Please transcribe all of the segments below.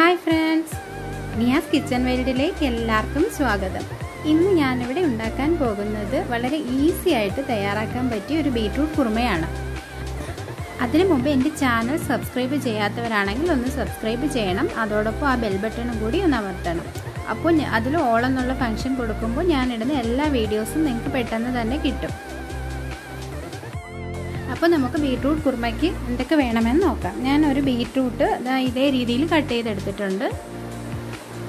Hi friends. Niyas kitchen വേൾഡിലേക്ക് എല്ലാവർക്കും സ്വാഗതം. ഇന്ന് ഞാനിവിടെ ഉണ്ടാക്കാൻ പോകുന്നത് വളരെ ഈസി ആയിട്ട് തയ്യാറാക്കാൻ പറ്റിയ ഒരു ബീറ്റ്റൂട്ട് കുറുമയാണ്. അതിനു മുമ്പ് എന്റെ ചാനൽ സബ്സ്ക്രൈബ് ചെയ്യാത്തവരാണെങ്കിൽ ഒന്ന് സബ്സ്ക്രൈബ് ചെയ്യണം. അതോടൊപ്പം ആ ബെൽ ബട്ടണും കൂടി ഒന്ന് അമർത്തണം. അപ്പോൾ അതിൽ ഓൾ എന്നുള്ള ഫംഗ്ഷൻ കൊടുക്കുമ്പോൾ ഞാനിടുന്ന എല്ലാ വീഡിയോസും നിങ്ങൾക്ക് പെട്ടെന്ന് തന്നെ കിട്ടും. അപ്പോൾ നമുക്ക് ബീട്രൂട്ട് കുറുമയ്ക്ക് എന്തൊക്കെ വേണമെന്ന് നോക്കാം. ഞാൻ ഒരു ബീട്രൂട്ട് ഇതേ രീതിയിൽ കട്ട് ചെയ്തെടുത്തിട്ടുണ്ട്.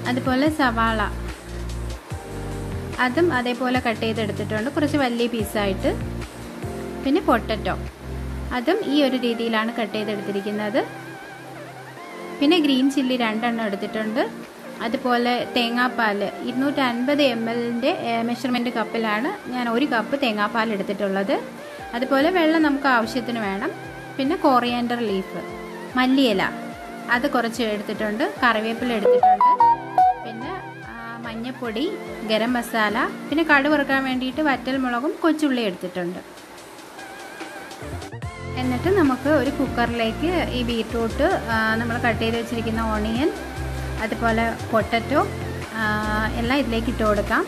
അതുപോലെ സവാള. അതും അതേപോലെ കട്ട് ചെയ്തെടുത്തിട്ടുണ്ട്. കുറച്ച് വലിയ പീസായിട്ട് പിന്നെ പൊട്ടറ്റോ. അതും ഈ ഒരു രീതിയിലാണ് കട്ട് ചെയ്തെടുത്തിരിക്കുന്നത്. പിന്നെ ഗ്രീൻ ചില്ലി രണ്ടെണ്ണം എടുത്തിട്ടുണ്ട്. അതുപോലെ തേങ്ങാപ്പാൽ ഇരുന്നൂറ്റി അൻപത് എം എല്ലിന്റെ മെഷർമെന്റ് കപ്പിലാണ് ഞാൻ ഒരു കപ്പ് തേങ്ങാപ്പാൽ എടുത്തിട്ടുള്ളത്. അതുപോലെ വെള്ളം നമുക്ക് ആവശ്യത്തിന് വേണം. പിന്നെ കോറിയാൻഡർ ലീഫ് മല്ലിയില. അത് കുറച്ച് എടുത്തിട്ടുണ്ട്. കറിവേപ്പില എടുത്തിട്ടുണ്ട്. പിന്നെ മഞ്ഞപ്പൊടി ഗരം മസാല പിന്നെ കടുവറുക്കാൻ വേണ്ടിയിട്ട് വറ്റൽമുളകും കൊച്ചുള്ളി എടുത്തിട്ടുണ്ട്. എന്നിട്ട് നമുക്ക് ഒരു കുക്കറിലേക്ക് ഈ ബീട്രൂട്ട് നമ്മൾ കട്ട് ചെയ്ത് വെച്ചിരിക്കുന്ന ഓണിയൻ അതുപോലെ പൊട്ടറ്റോ എല്ലാം ഇതിലേക്ക് ഇട്ട് കൊടുക്കാം.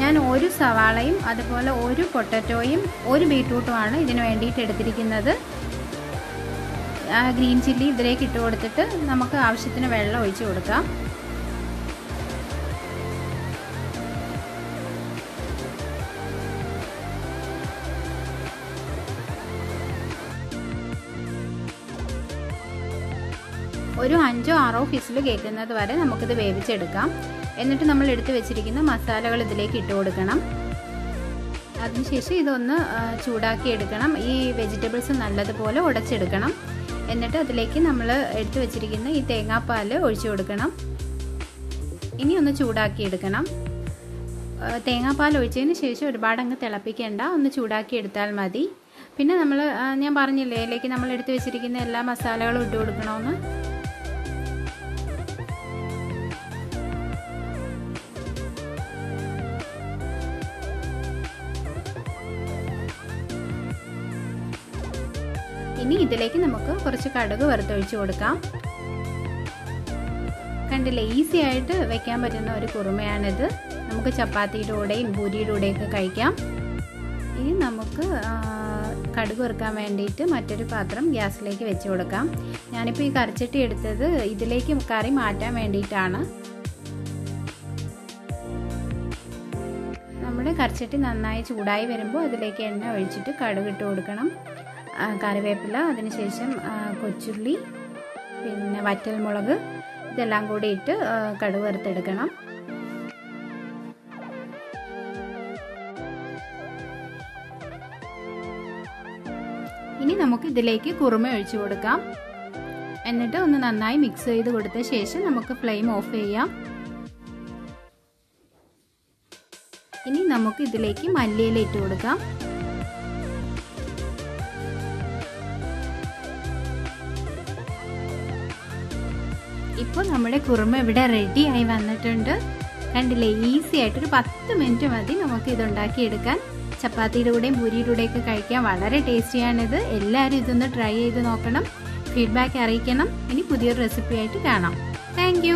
ഞാൻ ഒരു സവാളയും അതുപോലെ ഒരു പൊട്ടറ്റോയും ഒരു ബീട്രൂട്ടുമാണ് ഇതിന് വേണ്ടിയിട്ട് എടുത്തിരിക്കുന്നത്. ഗ്രീൻ ചില്ലി ഇതിലേക്ക് ഇട്ട് കൊടുത്തിട്ട് നമുക്ക് ആവശ്യത്തിന് വെള്ളം ഒഴിച്ച് കൊടുക്കാം. ഒരു അഞ്ചോ ആറോ ഫിസിൽ കേൾക്കുന്നത് വരെ നമുക്കിത് വേവിച്ചെടുക്കാം. എന്നിട്ട് നമ്മൾ എടുത്തു വെച്ചിരിക്കുന്ന മസാലകൾ ഇതിലേക്ക് ഇട്ട് കൊടുക്കണം. അതിനുശേഷം ഇതൊന്ന് ചൂടാക്കി എടുക്കണം. ഈ വെജിറ്റബിൾസ് നല്ലതുപോലെ ഉടച്ചെടുക്കണം. എന്നിട്ട് അതിലേക്ക് നമ്മൾ എടുത്തു വെച്ചിരിക്കുന്ന ഈ തേങ്ങാപ്പാൽ ഒഴിച്ചു കൊടുക്കണം. ഇനി ഒന്ന് ചൂടാക്കി എടുക്കണം. തേങ്ങാപ്പാൽ ഒഴിച്ചതിന് ശേഷം ഒരുപാട് അങ്ങ് തിളപ്പിക്കേണ്ട. ഒന്ന് ചൂടാക്കി എടുത്താൽ മതി. പിന്നെ നമ്മൾ ഞാൻ പറഞ്ഞില്ലേ ഇതിലേക്ക് നമ്മൾ എടുത്തു വെച്ചിരിക്കുന്ന എല്ലാ മസാലകളും ഇട്ട് കൊടുക്കണമെന്ന് ഇനി ഇതിലേക്ക് നമുക്ക് കുറച്ച് കടുക് വറുത്തൊഴിച്ച് കൊടുക്കാം. കണ്ടില്ലേ ഈസി ആയിട്ട് വെക്കാൻ പറ്റുന്ന ഒരു കുറുമയാണിത്. നമുക്ക് ചപ്പാത്തിയുടെ കൂടെയും കൂടെയൊക്കെ കഴിക്കാം. ഇനി നമുക്ക് കടുക് വറുക്കാൻ വേണ്ടിയിട്ട് മറ്റൊരു പാത്രം ഗ്യാസിലേക്ക് വെച്ച് കൊടുക്കാം. ഞാനിപ്പോൾ ഈ കറിച്ചട്ടി എടുത്തത് ഇതിലേക്ക് കറി മാറ്റാൻ വേണ്ടിയിട്ടാണ്. നമ്മുടെ കറിച്ചട്ടി നന്നായി ചൂടായി വരുമ്പോൾ അതിലേക്ക് എണ്ണ ഒഴിച്ചിട്ട് കടുക് ഇട്ട് കൊടുക്കണം. കറിവേപ്പില അതിനുശേഷം കൊച്ചുള്ളി പിന്നെ വറ്റൽമുളക് ഇതെല്ലാം കൂടി ഇട്ട് കടുക് വറുത്തെടുക്കണം. ഇനി നമുക്ക് ഇതിലേക്ക് കുറുമ ഒഴിച്ചു കൊടുക്കാം. എന്നിട്ട് ഒന്ന് നന്നായി മിക്സ് ചെയ്ത് കൊടുത്ത ശേഷം നമുക്ക് ഫ്ലെയിം ഓഫ് ചെയ്യാം. ഇനി നമുക്ക് ഇതിലേക്ക് മല്ലിയില ഇട്ട് കൊടുക്കാം. ഇപ്പോൾ നമ്മുടെ കുറുമ ഇവിടെ റെഡി ആയി വന്നിട്ടുണ്ട്. കണ്ടില്ലേ ഈസി ആയിട്ട് ഒരു പത്ത് മിനിറ്റ് മതി നമുക്ക് ഇത് ഉണ്ടാക്കിയെടുക്കാൻ ചപ്പാത്തിയുടെ കൂടെയും പൂരിയുടെ കൂടെയൊക്കെ കഴിക്കാൻ വളരെ ടേസ്റ്റിയാണിത് എല്ലാവരും ഇതൊന്ന് ട്രൈ ചെയ്ത് നോക്കണം. ഫീഡ്ബാക്ക് അറിയിക്കണം. ഇനി പുതിയൊരു റെസിപ്പി ആയിട്ട് കാണാം. താങ്ക്